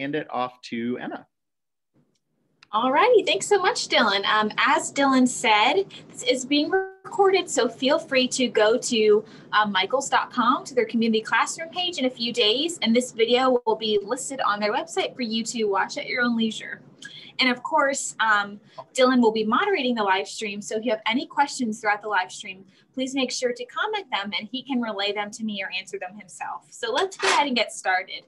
hand it off to Emma. All righty, thanks so much, Dylan. Um, as Dylan said, this is being recorded, so feel free to go to um, michaels.com to their community classroom page in a few days, and this video will be listed on their website for you to watch at your own leisure. And of course, um, Dylan will be moderating the live stream. So if you have any questions throughout the live stream, please make sure to comment them and he can relay them to me or answer them himself. So let's go ahead and get started.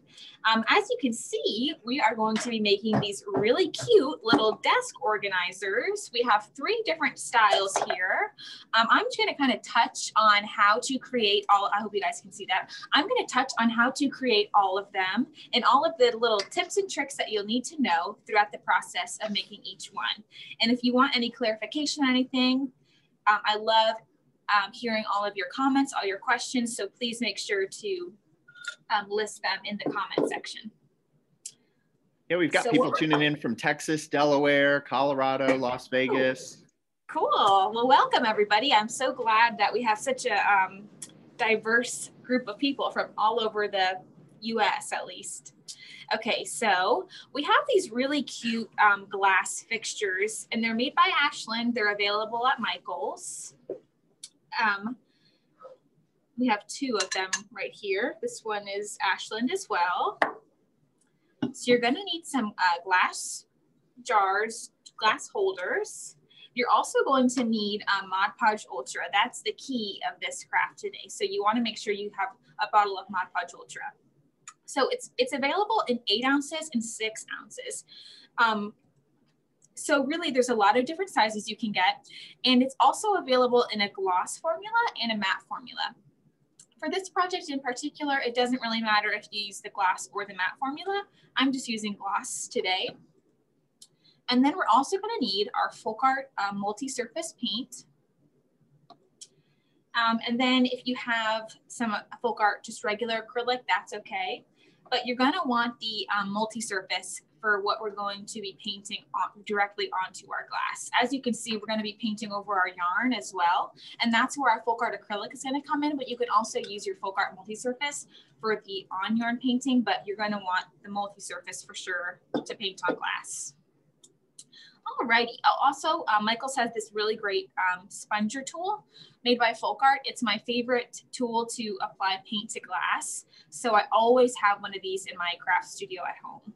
Um, as you can see, we are going to be making these really cute little desk organizers. We have three different styles here. Um, I'm just gonna kind of touch on how to create all, I hope you guys can see that. I'm gonna touch on how to create all of them and all of the little tips and tricks that you'll need to know throughout the process of making each one. And if you want any clarification on anything, um, I love um, hearing all of your comments, all your questions. So please make sure to um, list them in the comment section. Yeah, we've got so people tuning in from Texas, Delaware, Colorado, Las Vegas. Cool. Well, welcome everybody. I'm so glad that we have such a um, diverse group of people from all over the US at least. Okay, so we have these really cute um, glass fixtures and they're made by Ashland. They're available at Michael's. Um, we have two of them right here. This one is Ashland as well. So you're gonna need some uh, glass jars, glass holders. You're also going to need um, Mod Podge Ultra. That's the key of this craft today. So you wanna make sure you have a bottle of Mod Podge Ultra. So it's, it's available in eight ounces and six ounces. Um, so really there's a lot of different sizes you can get and it's also available in a gloss formula and a matte formula. For this project in particular, it doesn't really matter if you use the gloss or the matte formula. I'm just using gloss today. And then we're also gonna need our FolkArt uh, multi-surface paint. Um, and then if you have some uh, FolkArt, just regular acrylic, that's okay. But you're gonna want the um, multi-surface for what we're going to be painting on, directly onto our glass. As you can see, we're going to be painting over our yarn as well. And that's where our folk art acrylic is going to come in, but you can also use your folk art multi-surface for the on yarn painting, but you're going to want the multi-surface for sure to paint on glass. Alrighty. Oh, also, uh, Michaels has this really great um, sponger tool made by FolkArt. It's my favorite tool to apply paint to glass. So I always have one of these in my craft studio at home.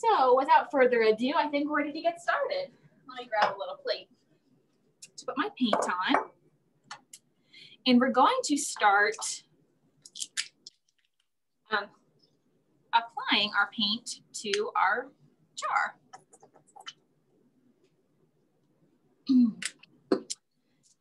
So without further ado, I think we're ready to get started. Let me grab a little plate to put my paint on. And we're going to start um, applying our paint to our jar.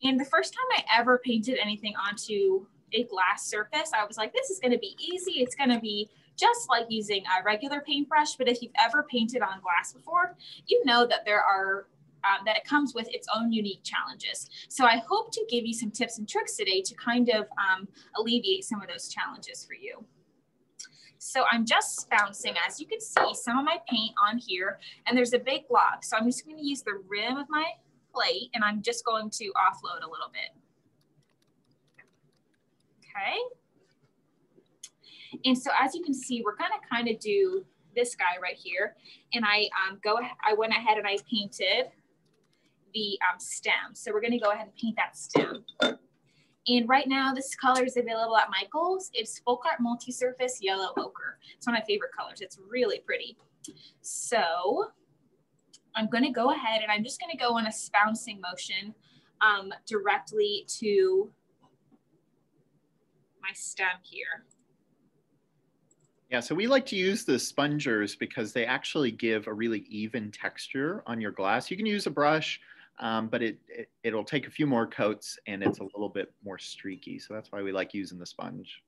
and the first time I ever painted anything onto a glass surface, I was like, this is gonna be easy. It's gonna be just like using a regular paintbrush. But if you've ever painted on glass before, you know that there are um, that it comes with its own unique challenges. So I hope to give you some tips and tricks today to kind of um, alleviate some of those challenges for you. So I'm just bouncing, as you can see, some of my paint on here, and there's a big blob. So I'm just gonna use the rim of my plate and I'm just going to offload a little bit. Okay, and so as you can see, we're gonna kind of do this guy right here. And I um, go, I went ahead and I painted the um, stem. So we're gonna go ahead and paint that stem. And right now, this color is available at Michael's. It's FolkArt Multi-Surface Yellow Ochre. It's one of my favorite colors. It's really pretty. So I'm gonna go ahead and I'm just gonna go on a spouncing motion um, directly to my stem here. Yeah, so we like to use the spongers because they actually give a really even texture on your glass. You can use a brush, um, but it, it, will take a few more coats and it's a little bit more streaky. So that's why we like using the sponge.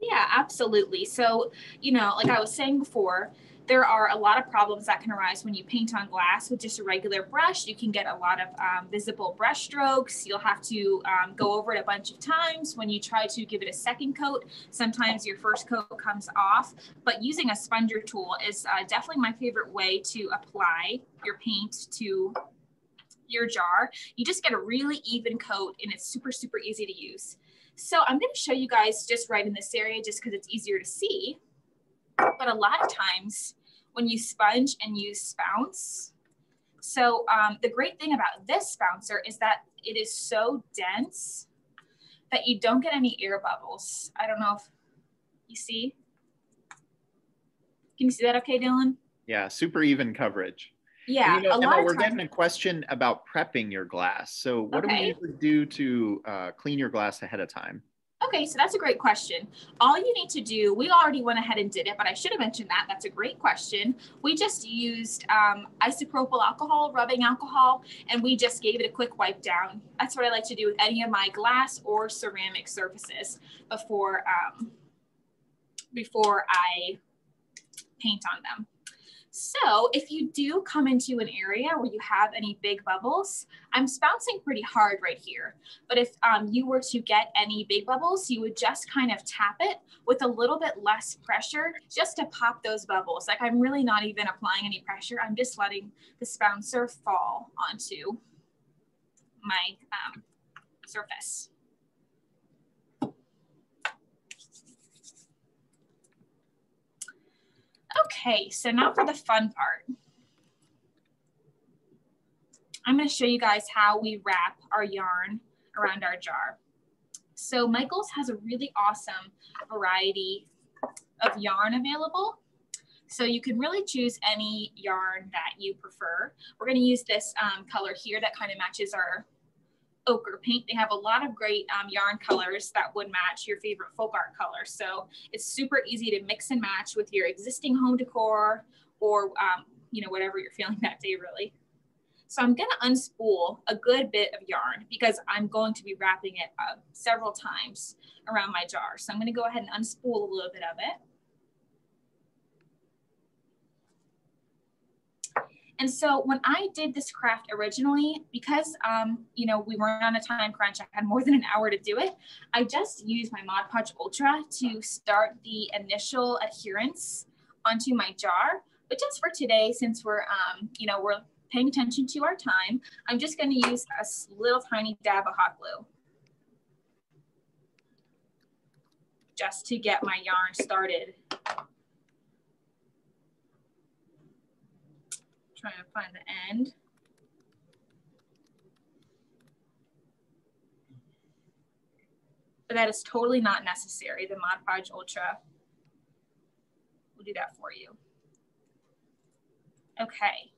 Yeah, absolutely. So, you know, like I was saying before, there are a lot of problems that can arise when you paint on glass with just a regular brush. You can get a lot of um, visible brush strokes. You'll have to um, go over it a bunch of times. When you try to give it a second coat, sometimes your first coat comes off. But using a sponger tool is uh, definitely my favorite way to apply your paint to your jar. You just get a really even coat and it's super, super easy to use. So I'm going to show you guys just right in this area just because it's easier to see. but a lot of times when you sponge and use Spounce, so um, the great thing about this spouncer is that it is so dense that you don't get any air bubbles. I don't know if you see. Can you see that okay, Dylan? Yeah, super even coverage. Yeah, you know, a Emma, lot of we're times- getting a question about prepping your glass. So what do we do to uh, clean your glass ahead of time? Okay, so that's a great question. All you need to do, we already went ahead and did it, but I should have mentioned that. That's a great question. We just used um, isopropyl alcohol, rubbing alcohol, and we just gave it a quick wipe down. That's what I like to do with any of my glass or ceramic surfaces before um, before I paint on them. So if you do come into an area where you have any big bubbles, I'm spouncing pretty hard right here. But if um, you were to get any big bubbles, you would just kind of tap it with a little bit less pressure just to pop those bubbles. Like I'm really not even applying any pressure. I'm just letting the spouncer fall onto my um, surface. Okay, so now for the fun part. I'm going to show you guys how we wrap our yarn around our jar. So Michaels has a really awesome variety of yarn available. So you can really choose any yarn that you prefer. We're going to use this um, color here that kind of matches our ochre paint. They have a lot of great um, yarn colors that would match your favorite folk art color. So it's super easy to mix and match with your existing home decor or um, you know whatever you're feeling that day really. So I'm gonna unspool a good bit of yarn because I'm going to be wrapping it uh, several times around my jar. So I'm gonna go ahead and unspool a little bit of it. And so when I did this craft originally, because um, you know we weren't on a time crunch, I had more than an hour to do it. I just used my Mod Podge Ultra to start the initial adherence onto my jar. But just for today, since we're um, you know we're paying attention to our time, I'm just going to use a little tiny dab of hot glue just to get my yarn started. Trying to find the end. But that is totally not necessary. The Mod Podge Ultra will do that for you. Okay.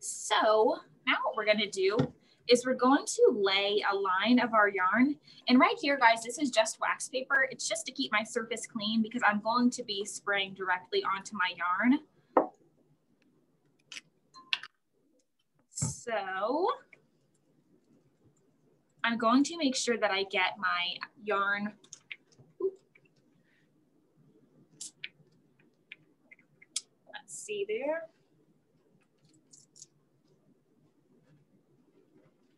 So now what we're gonna do is we're going to lay a line of our yarn. And right here, guys, this is just wax paper. It's just to keep my surface clean because I'm going to be spraying directly onto my yarn. So I'm going to make sure that I get my yarn. Let's see there.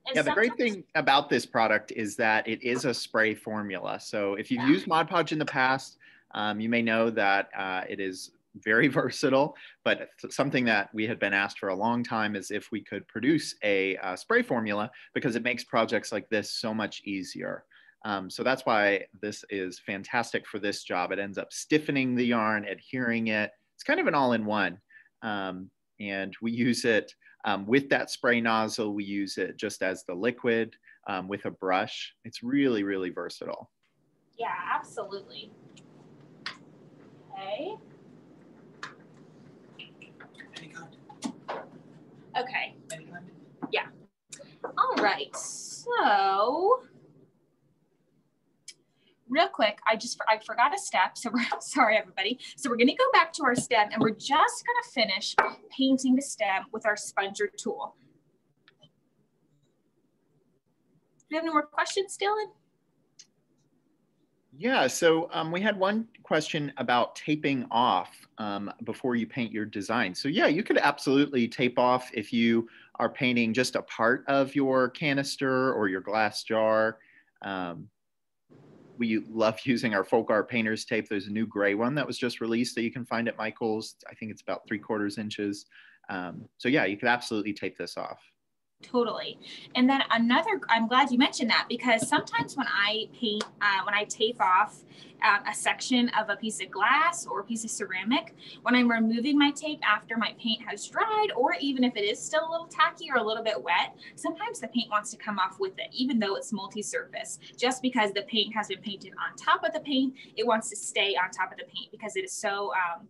And Yeah, the great thing about this product is that it is a spray formula. So if you've Yeah. used Mod Podge in the past, um, you may know that uh, it is very versatile, but something that we had been asked for a long time is if we could produce a uh, spray formula because it makes projects like this so much easier. Um, so that's why this is fantastic for this job. It ends up stiffening the yarn, adhering it. It's kind of an all-in-one. Um, and we use it um, with that spray nozzle. We use it just as the liquid um, with a brush. It's really, really versatile. Yeah, absolutely. Okay. Any kind? Okay. Any kind? All right. So, real quick, I just I forgot a step. So we're sorry, everybody. So we're gonna go back to our stem, and we're just gonna finish painting the stem with our sponger tool. Do you have any more questions, Dylan? Yeah, so um, we had one question about taping off um, before you paint your design. So yeah, you could absolutely tape off if you are painting just a part of your canister or your glass jar. Um, we love using our folk art painter's tape. There's a new gray one that was just released that you can find at Michael's. I think it's about three quarters inches. Um, so yeah, you could absolutely tape this off. Totally. And then another, I'm glad you mentioned that because sometimes when I paint, uh, when I tape off um, a section of a piece of glass or a piece of ceramic, when I'm removing my tape after my paint has dried, or even if it is still a little tacky or a little bit wet, sometimes the paint wants to come off with it, even though it's multi-surface. Just because the paint has been painted on top of the paint, it wants to stay on top of the paint because it is so um,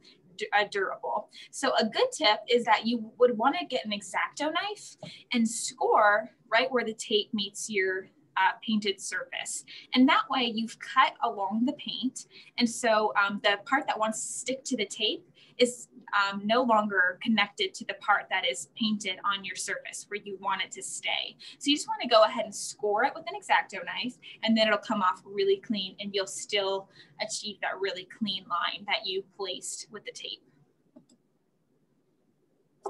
uh, durable. So a good tip is that you would want to get an X-Acto knife and score right where the tape meets your uh, painted surface. And that way you've cut along the paint. And so um, the part that wants to stick to the tape is um, no longer connected to the part that is painted on your surface where you want it to stay. So you just want to go ahead and score it with an X-Acto knife and then it'll come off really clean and you'll still achieve that really clean line that you placed with the tape.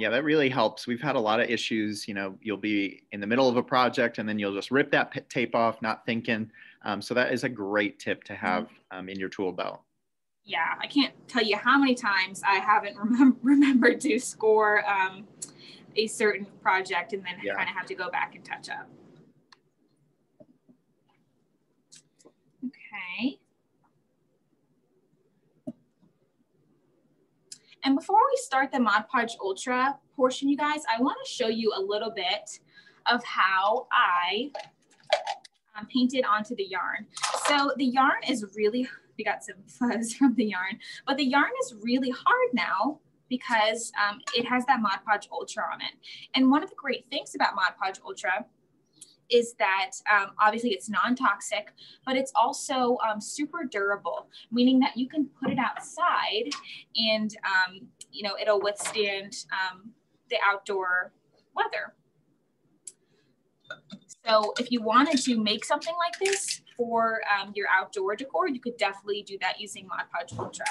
Yeah, that really helps. We've had a lot of issues. You know, you'll be in the middle of a project and then you'll just rip that tape off, not thinking. Um, so that is a great tip to have mm-hmm. um, in your tool belt yeah, I can't tell you how many times I haven't remem- remembered to score um, a certain project and then yeah. kind of have to go back and touch up. Okay. And before we start the Mod Podge Ultra portion, you guys, I want to show you a little bit of how I um, painted onto the yarn. So the yarn is really we got some fuzz from the yarn. But the yarn is really hard now because um, it has that Mod Podge Ultra on it. And one of the great things about Mod Podge Ultra is that um, obviously it's non-toxic, but it's also um, super durable, meaning that you can put it outside and um, you know it'll withstand um, the outdoor weather. So if you wanted to make something like this, for um, your outdoor decor, you could definitely do that using Mod Podge Ultra.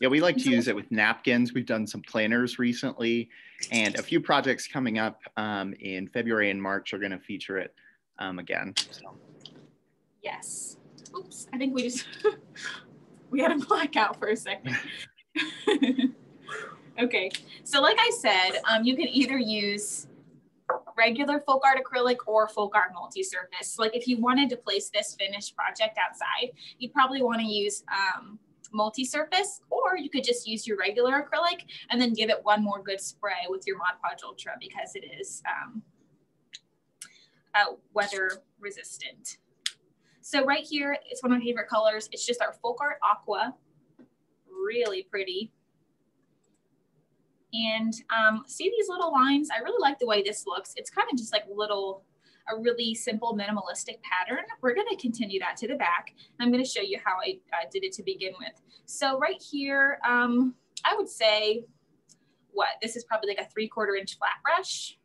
Yeah, we like to use it with napkins. We've done some planners recently, and a few projects coming up um, in February and March are going to feature it um, again. So. Yes. Oops, I think we just we had a blackout for a second. okay, so like I said, um, you can either use regular folk art acrylic or folk art multi-surface. Like if you wanted to place this finished project outside, you'd probably want to use um, multi-surface or you could just use your regular acrylic and then give it one more good spray with your Mod Podge Ultra because it is um, uh, weather resistant. So right here, it's one of my favorite colors. It's just our folk art aqua, really pretty. And um, see these little lines? I really like the way this looks. It's kind of just like little, a really simple minimalistic pattern. We're gonna continue that to the back. I'm gonna show you how I uh, did it to begin with. So right here, um, I would say, what? This is probably like a three quarter inch flat brush.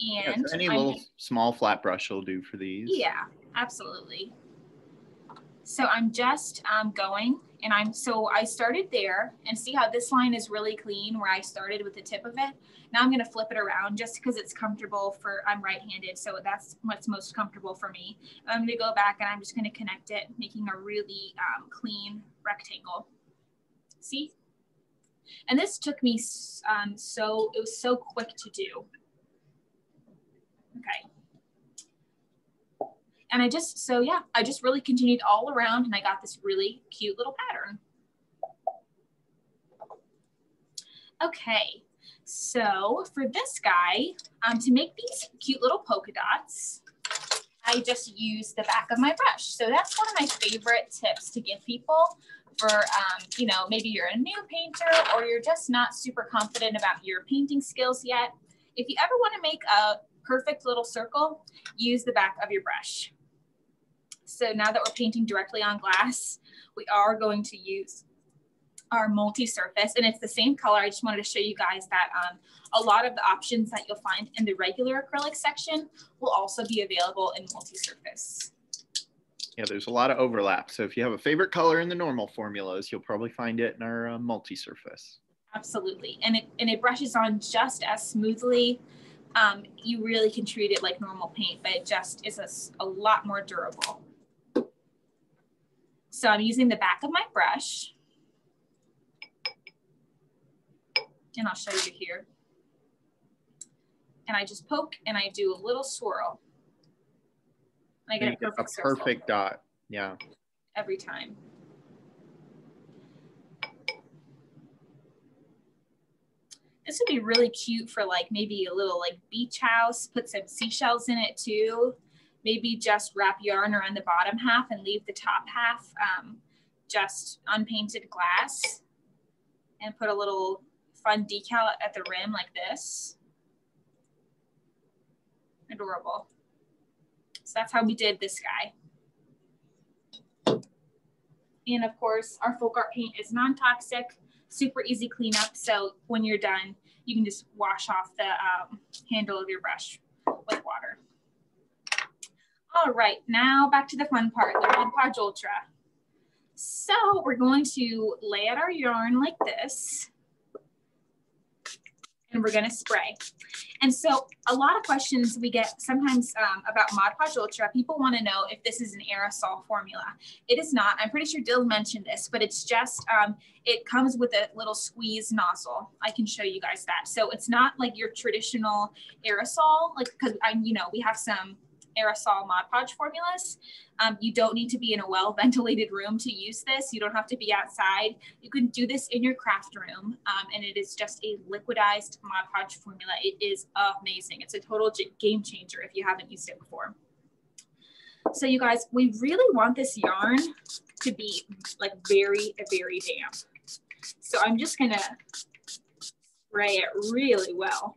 And yeah, any I'm, little small flat brush will do for these. Yeah, absolutely. So I'm just um, going and I'm, so I started there and see how this line is really clean where I started with the tip of it. Now I'm gonna flip it around just because it's comfortable for, I'm right-handed, so that's what's most comfortable for me. I'm gonna go back and I'm just gonna connect it, making a really um, clean rectangle. See? And this took me um, so, it was so quick to do. Okay. And I just, so yeah, I just really continued all around and I got this really cute little pattern. Okay, so for this guy, um, to make these cute little polka dots, I just use the back of my brush. So that's one of my favorite tips to give people for, um, you know, maybe you're a new painter or you're just not super confident about your painting skills yet. If you ever want to make a perfect little circle, use the back of your brush. So now that we're painting directly on glass, we are going to use our multi-surface and it's the same color. I just wanted to show you guys that um, a lot of the options that you'll find in the regular acrylic section will also be available in multi-surface. Yeah, there's a lot of overlap. So if you have a favorite color in the normal formulas, you'll probably find it in our uh, multi-surface. Absolutely. And it, and it brushes on just as smoothly. Um, you really can treat it like normal paint, but it just is a, a lot more durable. So I'm using the back of my brush. And I'll show you here. and I just poke and I do a little swirl. And I get a perfect, a perfect dot. Yeah. Every time. This would be really cute for like maybe a little like beach house, put some seashells in it too. Maybe just wrap yarn around the bottom half and leave the top half um, just unpainted glass and put a little fun decal at the rim like this. Adorable. So that's how we did this guy. And of course, our folk art paint is non-toxic super easy cleanup. So when you're done, you can just wash off the um, handle of your brush with water. All right, now back to the fun part, the Mod Podge Ultra. So we're going to lay out our yarn like this and we're gonna spray. And so a lot of questions we get sometimes um, about Mod Podge Ultra, people wanna know if this is an aerosol formula. It is not, I'm pretty sure Dill mentioned this, but it's just, um, it comes with a little squeeze nozzle. I can show you guys that. So it's not like your traditional aerosol, like, cause I, you know, we have some aerosol Mod Podge formulas. Um, you don't need to be in a well ventilated room to use this. You don't have to be outside. You can do this in your craft room um, and it is just a liquidized Mod Podge formula. It is amazing. It's a total game changer if you haven't used it before. So you guys, we really want this yarn to be like very, very damp. So I'm just gonna spray it really well.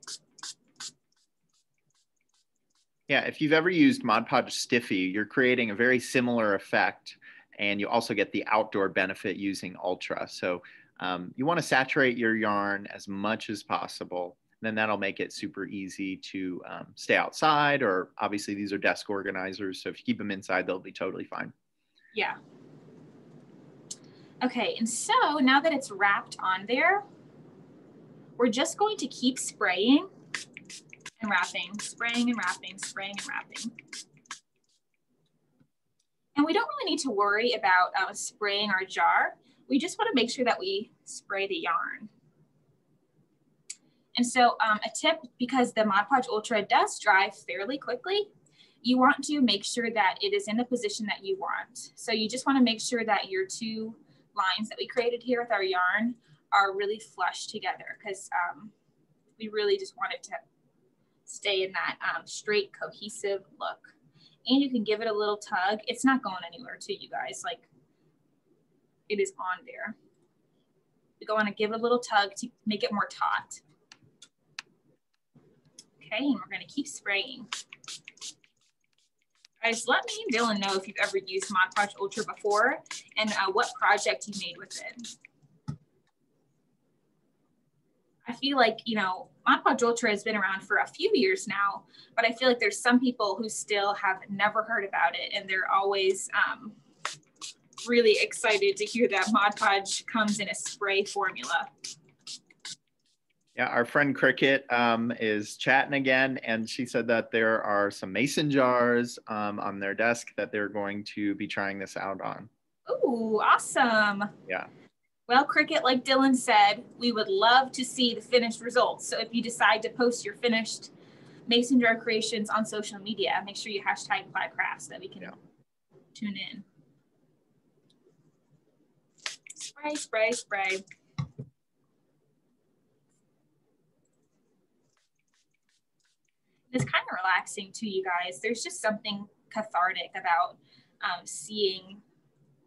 Yeah, if you've ever used Mod Podge Stiffy, you're creating a very similar effect and you also get the outdoor benefit using Ultra. So um, you want to saturate your yarn as much as possible. And then that'll make it super easy to um, stay outside or obviously these are desk organizers. So if you keep them inside, they'll be totally fine. Yeah. Okay, and so now that it's wrapped on there, we're just going to keep spraying and wrapping, spraying and wrapping, spraying and wrapping. And we don't really need to worry about uh, spraying our jar. We just want to make sure that we spray the yarn. And so um, a tip, because the Mod Podge Ultra does dry fairly quickly, you want to make sure that it is in the position that you want. So you just want to make sure that your two lines that we created here with our yarn are really flush together because um, we really just want it to stay in that um, straight cohesive look. And you can give it a little tug. It's not going anywhere too, you guys. Like it is on there. You go on and give it a little tug to make it more taut. Okay, and we're gonna keep spraying. Guys, let me and Dylan know if you've ever used Mod Podge Ultra before and uh, what project you made with it. I feel like, you know, Mod Podge Ultra has been around for a few years now, but I feel like there's some people who still have never heard about it and they're always um, really excited to hear that Mod Podge comes in a spray formula. Yeah, our friend Cricket um, is chatting again, and she said that there are some mason jars um, on their desk that they're going to be trying this out on. Ooh, awesome. Yeah. Well, Cricket, like Dylan said, we would love to see the finished results. So if you decide to post your finished mason jar creations on social media, make sure you hashtag Five Crafts so that we can yeah. tune in. Spray, spray, spray. It's kind of relaxing too, you guys. There's just something cathartic about um, seeing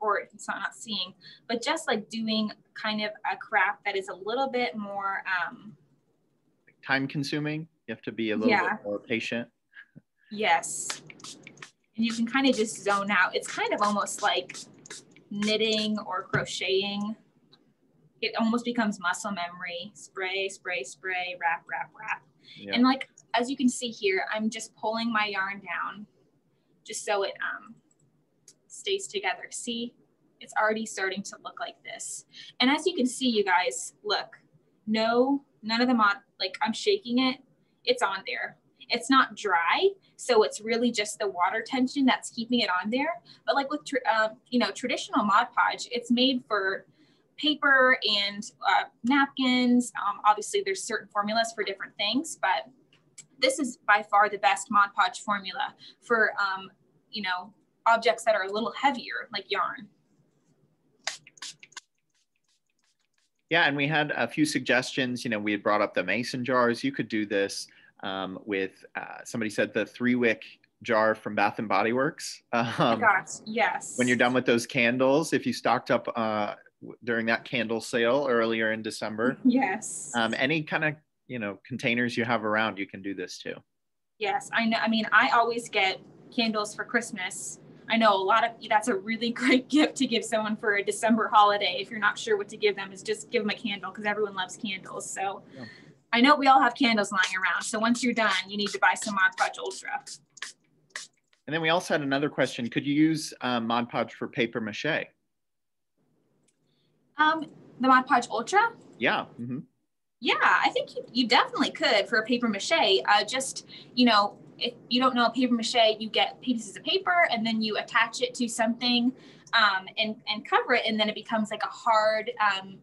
or it's not, not seeing, but just like doing kind of a craft that is a little bit more um, time consuming. You have to be a little yeah. bit more patient. Yes. And you can kind of just zone out. It's kind of almost like knitting or crocheting. It almost becomes muscle memory. Spray, spray, spray, wrap, wrap, wrap. Yeah. And like, as you can see here, I'm just pulling my yarn down just so it um, stays together. See, it's already starting to look like this. And as you can see, you guys, look, no, none of the mod, like I'm shaking it, it's on there. It's not dry, so it's really just the water tension that's keeping it on there. But like with, uh, you know, traditional Mod Podge, it's made for paper and uh, napkins. Um, obviously, there's certain formulas for different things, but this is by far the best Mod Podge formula for, um, you know, objects that are a little heavier, like yarn. Yeah, and we had a few suggestions. You know, we had brought up the mason jars. You could do this um, with, uh, somebody said the three wick jar from Bath and Body Works. Um, gosh, yes. When you're done with those candles, if you stocked up uh, during that candle sale earlier in December. Yes. Um, any kind of you know containers you have around, you can do this too. Yes, I know. I mean, I always get candles for Christmas. I know a lot of that's a really great gift to give someone for a December holiday. If you're not sure what to give them, is just give them a candle because everyone loves candles. So yeah. I know we all have candles lying around. So once you're done, you need to buy some Mod Podge Ultra. And then we also had another question. Could you use um, Mod Podge for paper mache? Um, the Mod Podge Ultra? Yeah. Mm-hmm. Yeah, I think you, you definitely could for a paper mache. Uh, just, you know, if you don't know a paper mache, you get pieces of paper and then you attach it to something um, and, and cover it. And then it becomes like a hard, um,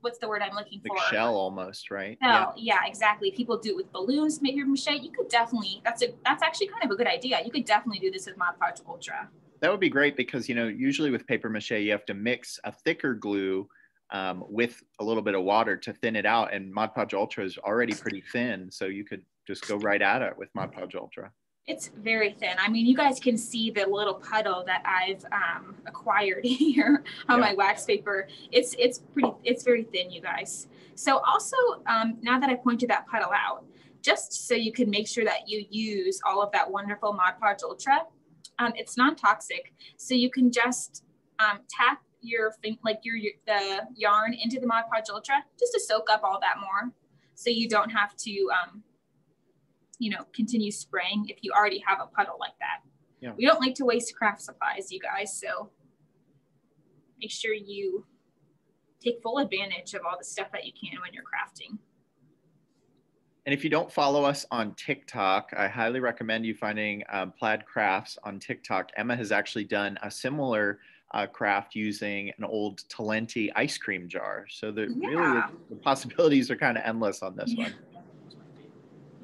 what's the word I'm looking like for? shell almost, right? yeah. yeah, exactly. People do it with balloons, make paper mache. You could definitely, that's a, that's actually kind of a good idea. You could definitely do this with Mod Podge Ultra that would be great because you know usually with paper mache you have to mix a thicker glue um, with a little bit of water to thin it out and Mod Podge Ultra is already pretty thin so you could just go right at it with Mod Podge Ultra. It's very thin. I mean, you guys can see the little puddle that I've um, acquired here on yeah. my wax paper. It's it's pretty. It's very thin, you guys. So also, um, now that I pointed that puddle out, just so you can make sure that you use all of that wonderful Mod Podge Ultra, um, it's non-toxic. So you can just um, tap your like your, your, the yarn into the Mod Podge Ultra just to soak up all that more. So you don't have to, um, you know, continue spraying if you already have a puddle like that. Yeah. We don't like to waste craft supplies, you guys. So make sure you take full advantage of all the stuff that you can when you're crafting. And if you don't follow us on TikTok, I highly recommend you finding um, Plaid Crafts on TikTok. Emma has actually done a similar uh, craft using an old Talenti ice cream jar. So the yeah. really the possibilities are kind of endless on this one.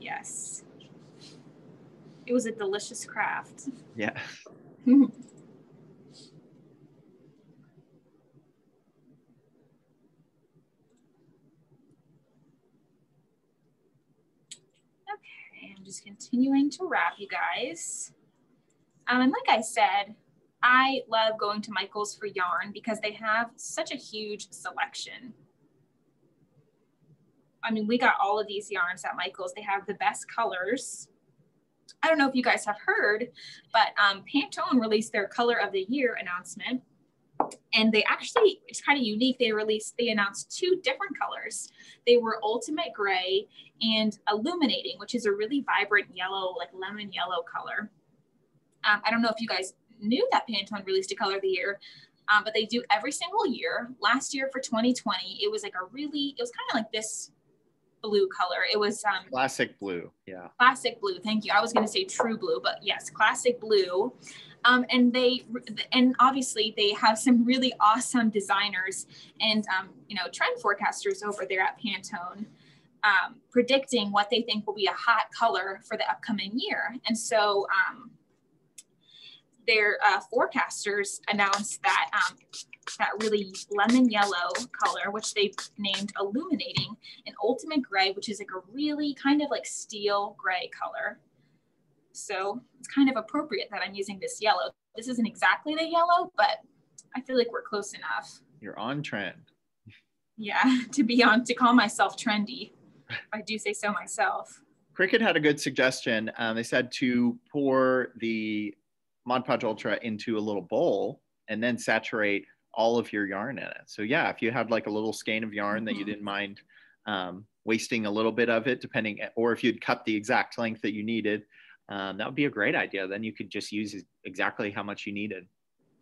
Yes. It was a delicious craft. Yeah. Okay, I'm just continuing to wrap you guys. Um, and like I said, I love going to Michael's for yarn because they have such a huge selection. I mean, we got all of these yarns at Michael's. They have the best colors. I don't know if you guys have heard, but um, Pantone released their color of the year announcement. And they actually it's kind of unique. They released they announced two different colors. They were ultimate gray and illuminating which is a really vibrant yellow like lemon yellow color. Um, i don't know if you guys knew that pantone released a color of the year um, but they do every single year. Last year for 2020 it was like a really it was kind of like this blue color. It was um, classic blue yeah. Classic blue thank you. I was going to say true blue but yes classic blue. Um, and they and obviously they have some really awesome designers and um, you know trend forecasters over there at Pantone um, predicting what they think will be a hot color for the upcoming year. And so um, their uh, forecasters announced that um, that really lemon yellow color, which they named illuminating, and ultimate gray, which is like a really kind of like steel gray color. So it's kind of appropriate that I'm using this yellow. This isn't exactly the yellow, but I feel like we're close enough. You're on trend. Yeah, to be on, to call myself trendy. I do say so myself. Cricut had a good suggestion. Um, they said to pour the Mod Podge Ultra into a little bowl and then saturate all of your yarn in it. So yeah, if you had like a little skein of yarn that you mm-hmm. didn't mind um, wasting a little bit of it, depending, or if you'd cut the exact length that you needed, um, that would be a great idea. Then you could just use exactly how much you needed.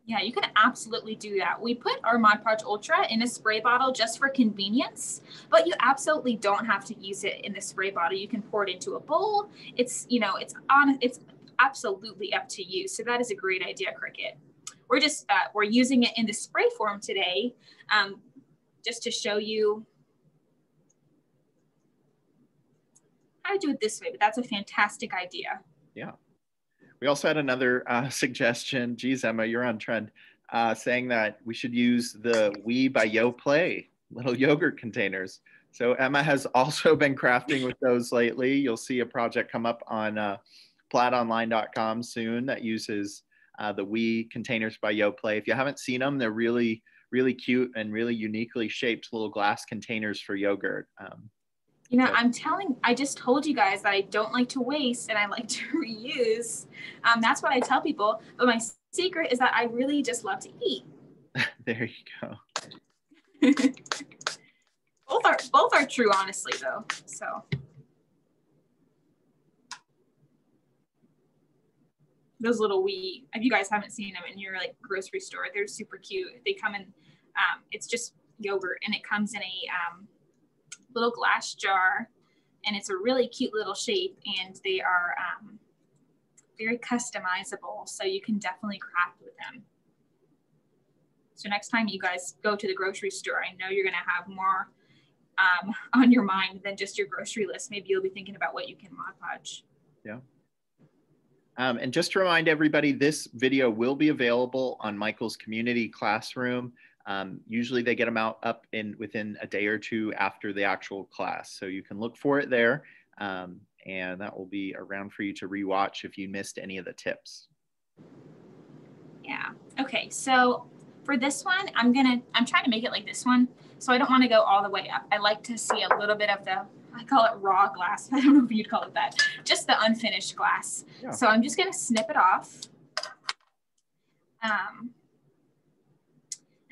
Yeah, you can absolutely do that. We put our Mod Podge Ultra in a spray bottle just for convenience, but you absolutely don't have to use it in the spray bottle. You can pour it into a bowl. It's, you know, it's on, it's absolutely up to you. So that is a great idea, Cricut. We're just, uh, we're using it in the spray form today um, just to show you try to do it this way, but that's a fantastic idea. Yeah. We also had another uh, suggestion. Geez, Emma, you're on trend, uh, saying that we should use the Oui by Yoplait little yogurt containers. So Emma has also been crafting with those lately. You'll see a project come up on uh, plaidonline.com soon that uses uh, the Oui containers by Yoplait. If you haven't seen them, they're really, really cute and really uniquely shaped little glass containers for yogurt. Um, you know, I'm telling, I just told you guys that I don't like to waste and I like to reuse. Um, that's what I tell people. But my secret is that I really just love to eat. there you go. both are both are true, honestly, though. So. Those little Oui, if you guys haven't seen them in your like grocery store, they're super cute. They come in, um, it's just yogurt and it comes in a um, little glass jar and it's a really cute little shape and they are um, very customizable. So you can definitely craft with them. So next time you guys go to the grocery store, I know you're going to have more um, on your mind than just your grocery list. Maybe you'll be thinking about what you can Mod Podge. Yeah. Um, and just to remind everybody, this video will be available on Michael's community classroom. Um, usually they get them out up in within a day or two after the actual class. So you can look for it there. Um, and that will be around for you to rewatch if you missed any of the tips. Yeah. Okay. So for this one, I'm gonna, I'm trying to make it like this one. So I don't wanna go all the way up. I like to see a little bit of the, I call it raw glass. I don't know if you'd call it that. Just the unfinished glass. Yeah. So I'm just gonna snip it off. Um,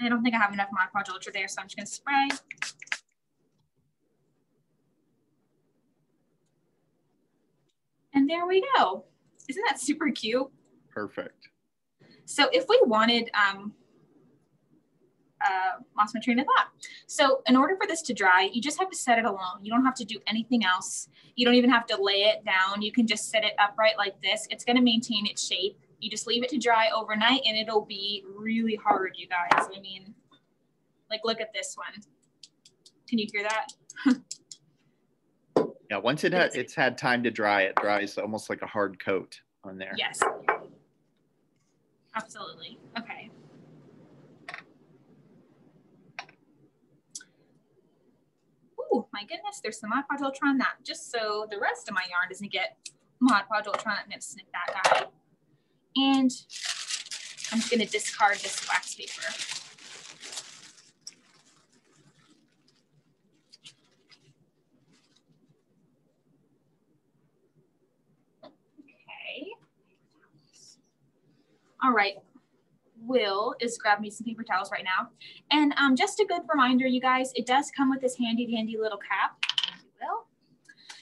I don't think I have enough Mod Podge Ultra there, so I'm just gonna spray. And there we go. Isn't that super cute? Perfect. So if we wanted, um, uh, lost my train of thought. So in order for this to dry, you just have to set it alone. You don't have to do anything else. You don't even have to lay it down. You can just set it upright like this. It's going to maintain its shape. You just leave it to dry overnight and it'll be really hard, you guys. I mean, like look at this one. Can you hear that? yeah, once it ha- it's had time to dry, it dries almost like a hard coat on there. Yes. Absolutely. Okay. Oh my goodness, there's some Mod Podge Ultra on that, just so the rest of my yarn doesn't get Mod Podge Ultra on it. I'm gonna snip that guy. And I'm just gonna discard this wax paper. Okay. All right, will is grab me some paper towels right now. And um, just a good reminder, you guys, it does come with this handy dandy little cap. Will.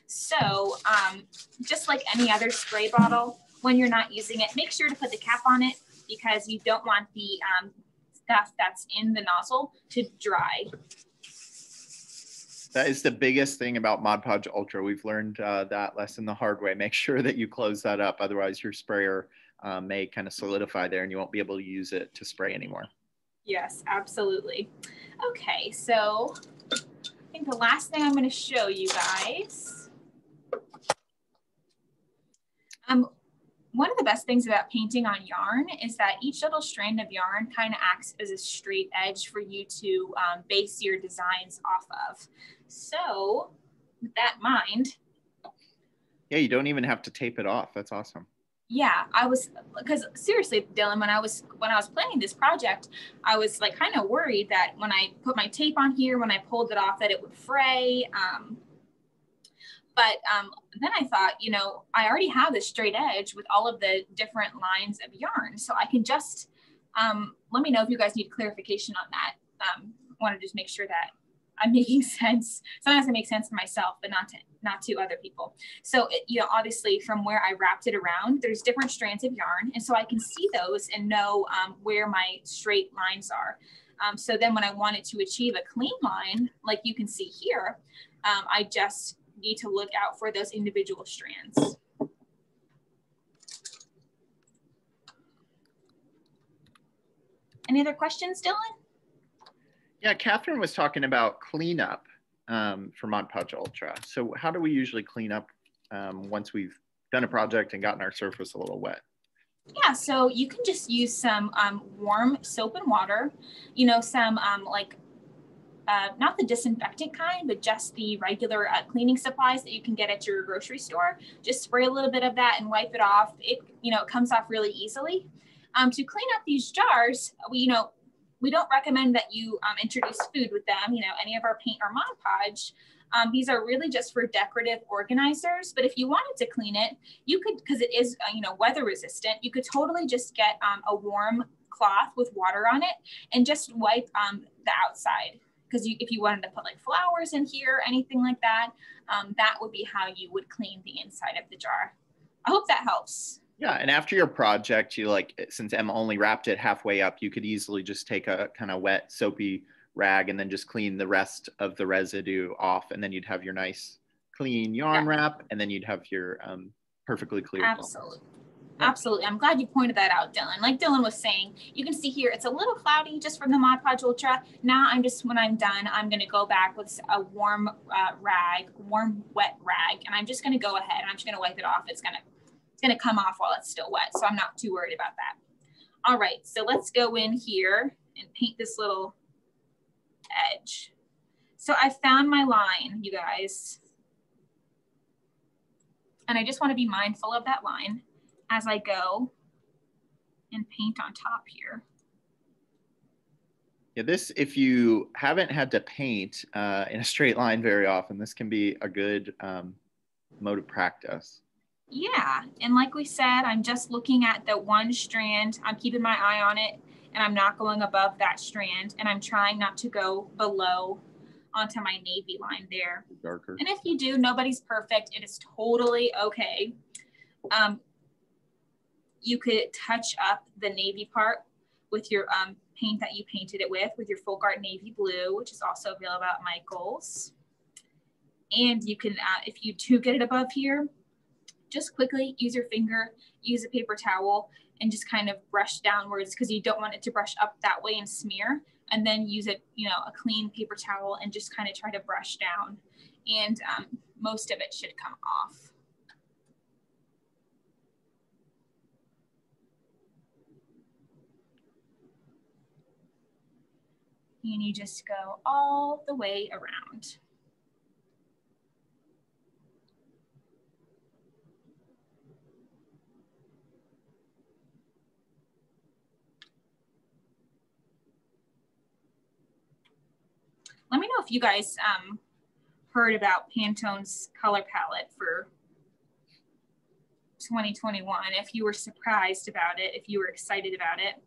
So um, just like any other spray bottle, when you're not using it, make sure to put the cap on it because you don't want the um, stuff that's in the nozzle to dry. That is the biggest thing about Mod Podge Ultra. We've learned uh, that lesson the hard way. Make sure that you close that up. Otherwise, your sprayer um, may kind of solidify there and you won't be able to use it to spray anymore. Yes, absolutely. Okay, so I think the last thing I'm going to show you guys. Um, one of the best things about painting on yarn is that each little strand of yarn kind of acts as a straight edge for you to um, base your designs off of. So with that in mind. Yeah, you don't even have to tape it off. That's awesome yeah i was because seriously dylan when i was when i was planning this project i was like kind of worried that when i put my tape on here when i pulled it off that it would fray um, but um, then i thought you know i already have this straight edge with all of the different lines of yarn so i can just um, let me know if you guys need clarification on that. Um, want to just make sure that i'm making sense sometimes it makes sense to myself but not to not to other people. So, it, you know, obviously from where I wrapped it around, there's different strands of yarn. And so I can see those and know um, where my straight lines are. Um, so then when I wanted to achieve a clean line, like you can see here, um, I just need to look out for those individual strands. Any other questions, Dylan? Yeah, Catherine was talking about cleanup um, for Mod Podge Ultra. So how do we usually clean up um, once we've done a project and gotten our surface a little wet? Yeah, so you can just use some um, warm soap and water, you know, some um, like uh, not the disinfectant kind, but just the regular uh, cleaning supplies that you can get at your grocery store. Just spray a little bit of that and wipe it off. It, you know, it comes off really easily. Um, to clean up these jars, we, you know, we don't recommend that you um, introduce food with them, you know, any of our paint or Mod Podge. Um, these are really just for decorative organizers. But if you wanted to clean it, you could, because it is, uh, you know, weather resistant, you could totally just get um, a warm cloth with water on it and just wipe um, the outside. Because if you wanted to put like flowers in here, anything like that, um, that would be how you would clean the inside of the jar. I hope that helps. Yeah, and after your project, you like since Emma only wrapped it halfway up, you could easily just take a kind of wet, soapy rag and then just clean the rest of the residue off, and then you'd have your nice clean yarn yeah. wrap, and then you'd have your um, perfectly clear. Absolutely. Absolutely. I'm glad you pointed that out, Dylan. Like Dylan was saying, you can see here, it's a little cloudy just from the Mod Podge Ultra. Now I'm just, when I'm done, I'm going to go back with a warm uh, rag, warm, wet rag, and I'm just going to go ahead and I'm just going to wipe it off. It's going to, it's to come off while it's still wet. So I'm not too worried about that. All right. So let's go in here and paint this little edge. So I found my line, you guys. And I just want to be mindful of that line as I go and paint on top here. Yeah, this, if you haven't had to paint uh, in a straight line very often, this can be a good um, mode of practice. Yeah, and like we said, I'm just looking at the one strand. I'm keeping my eye on it and I'm not going above that strand and I'm trying not to go below onto my navy line there. Darker. And if you do, nobody's perfect. It is totally okay. Um, you could touch up the navy part with your um, paint that you painted it with, with your FolkArt Navy Blue, which is also available at Michaels. And you can, uh, if you do get it above here, just quickly use your finger, use a paper towel, and just kind of brush downwards because you don't want it to brush up that way and smear. And then use it, you know, a clean paper towel and just kind of try to brush down. And um, most of it should come off. And you just go all the way around. Let me know if you guys um, heard about Pantone's color palette for 2021. If you were surprised about it, if you were excited about it.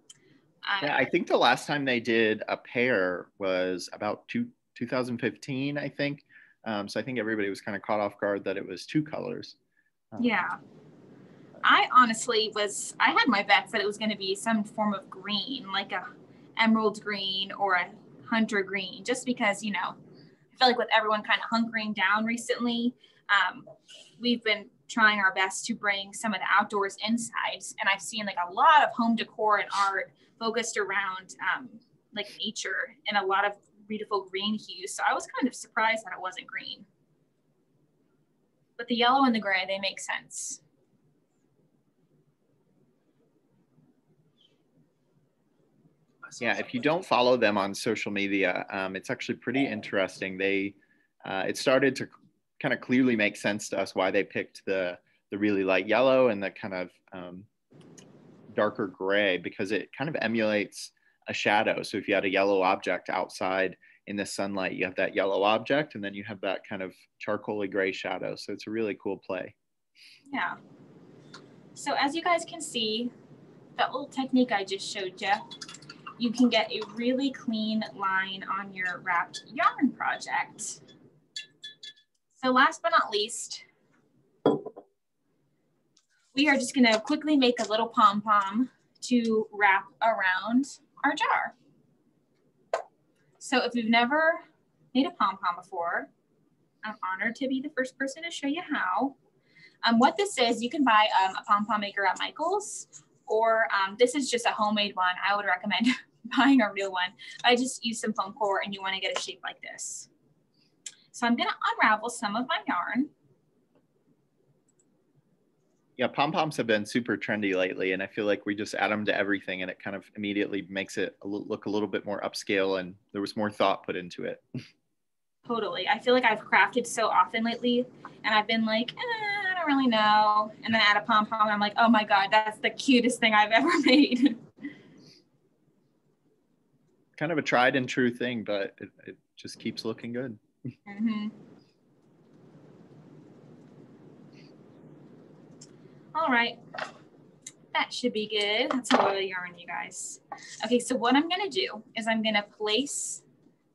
Um, yeah, I think the last time they did a pair was about two, 2015, I think. Um, so I think everybody was kind of caught off guard that it was two colors. Um, yeah. I honestly was, I had my bets that it was going to be some form of green, like a emerald green or a hunter green, just because, you know, I feel like with everyone kind of hunkering down recently, um, we've been trying our best to bring some of the outdoors insides. And I've seen like a lot of home decor and art focused around um, like nature and a lot of beautiful green hues. So I was kind of surprised that it wasn't green. But the yellow and the gray, they make sense. Yeah, if you don't follow them on social media, um, it's actually pretty interesting. They uh, it started to kind of clearly make sense to us why they picked the the really light yellow and the kind of um, darker gray because it kind of emulates a shadow. So if you had a yellow object outside in the sunlight, you have that yellow object, and then you have that kind of charcoaly gray shadow. So it's a really cool play. Yeah. So as you guys can see, that little technique I just showed you you can get a really clean line on your wrapped yarn project. So last but not least, we are just gonna quickly make a little pom-pom to wrap around our jar. So if you've never made a pom-pom before, I'm honored to be the first person to show you how. Um, what this is, you can buy um, a pom-pom maker at Michaels or um, this is just a homemade one. I would recommend buying a real one. I just use some foam core and you wanna get a shape like this. So I'm gonna unravel some of my yarn. Yeah, pom poms have been super trendy lately, and I feel like we just add them to everything, and it kind of immediately makes it look a little bit more upscale, and there was more thought put into it. Totally. I feel like I've crafted so often lately, and I've been like, eh, don't really know, and then add a pom pom, I'm like, oh my god, that's the cutest thing I've ever made. kind of a tried and true thing, but it, it just keeps looking good. Mm-hmm. All right. That should be good. That's a lot of yarn, you guys. Okay, so what I'm gonna do is I'm gonna place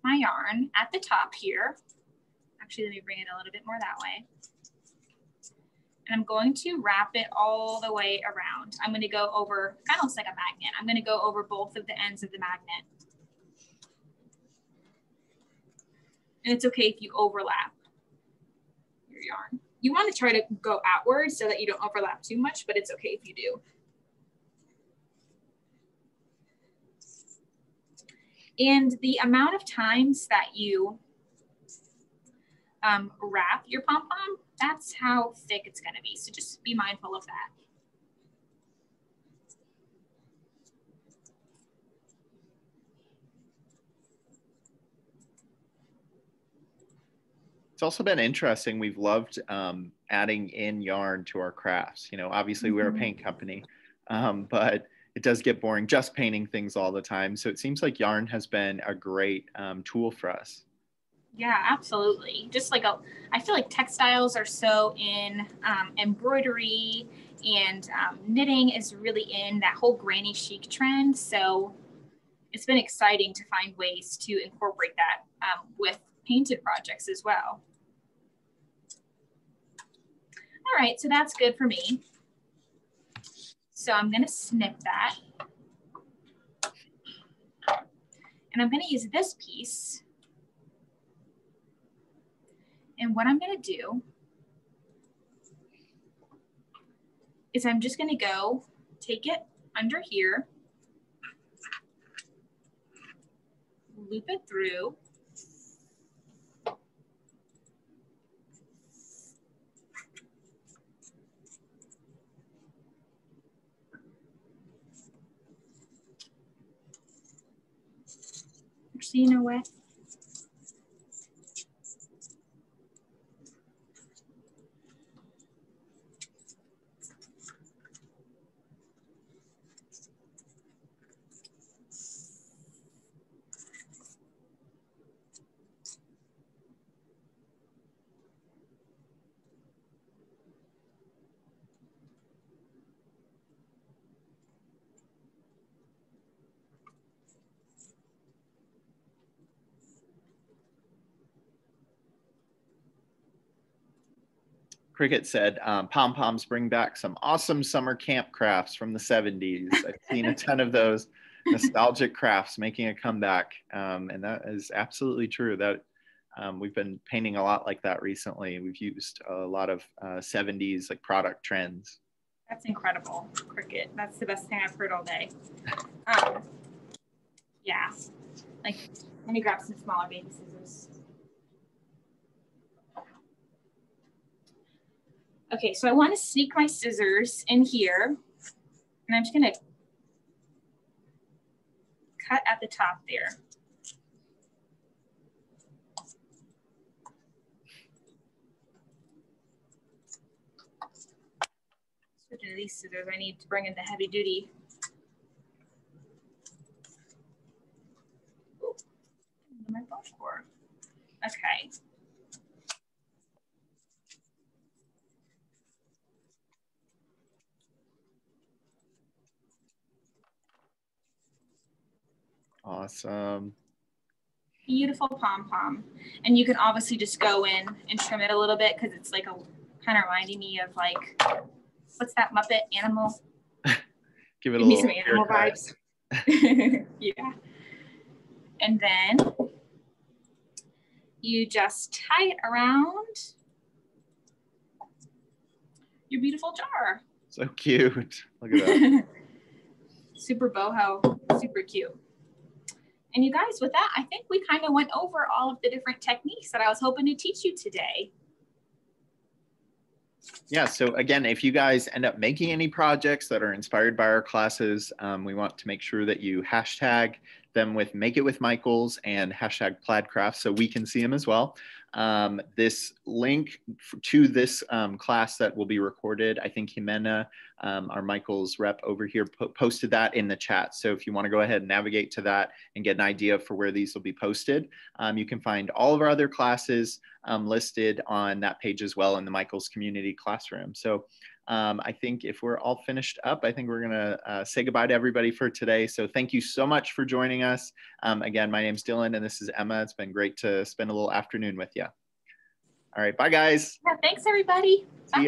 my yarn at the top here. Actually, let me bring it a little bit more that way. And I'm going to wrap it all the way around. I'm gonna go over, kind of looks like a magnet. I'm gonna go over both of the ends of the magnet. And it's okay if you overlap your yarn. You want to try to go outward so that you don't overlap too much, but it's okay if you do. And the amount of times that you um, wrap your pom-pom, that's how thick it's gonna be. So just be mindful of that. it's also been interesting. We've loved um, adding in yarn to our crafts. You know, obviously mm-hmm. we're a mm-hmm. paint company, um, but it does get boring just painting things all the time. So it seems like yarn has been a great um, tool for us. Yeah, absolutely. Just like a, I feel like textiles are so in um, embroidery and um, knitting is really in that whole granny chic trend. So it's been exciting to find ways to incorporate that um, with painted projects as well. All right, so that's good for me. So I'm gonna snip that. And I'm gonna use this piece. And what I'm gonna do is I'm just gonna go take it under here, loop it through, So you know away. Cricket said, um, pom poms bring back some awesome summer camp crafts from the 70s. I've seen a ton of those nostalgic crafts making a comeback. Um, and that is absolutely true. That um, we've been painting a lot like that recently. We've used a lot of uh, 70s like product trends. That's incredible, Cricket. That's the best thing I've heard all day. Um, yeah. Like, let me grab some smaller baby scissors. Okay, so I want to sneak my scissors in here and I'm just going to cut at the top there. Switching to these scissors, I need to bring in the heavy duty. Okay. Awesome. Beautiful pom pom. And you can obviously just go in and trim it a little bit because it's like a kind of reminding me of like, what's that Muppet animal? Give it a Give little. some animal vibes. yeah. And then you just tie it around your beautiful jar. So cute. Look at that. super boho, super cute. And you guys, with that, I think we kind of went over all of the different techniques that I was hoping to teach you today. Yeah, so again, if you guys end up making any projects that are inspired by our classes, um, we want to make sure that you hashtag them with Make It With Michaels and hashtag Plaidcraft so we can see them as well. Um, this link to this um, class that will be recorded, I think Jimena, um, our Michaels rep over here, po posted that in the chat. So if you want to go ahead and navigate to that and get an idea for where these will be posted, um, you can find all of our other classes um, listed on that page as well in the Michaels Community Classroom. So um, I think if we're all finished up, I think we're going to uh, say goodbye to everybody for today. So thank you so much for joining us. Um, again, my name's Dylan and this is Emma. It's been great to spend a little afternoon with you. All right. Bye, guys. Yeah, thanks, everybody. Bye.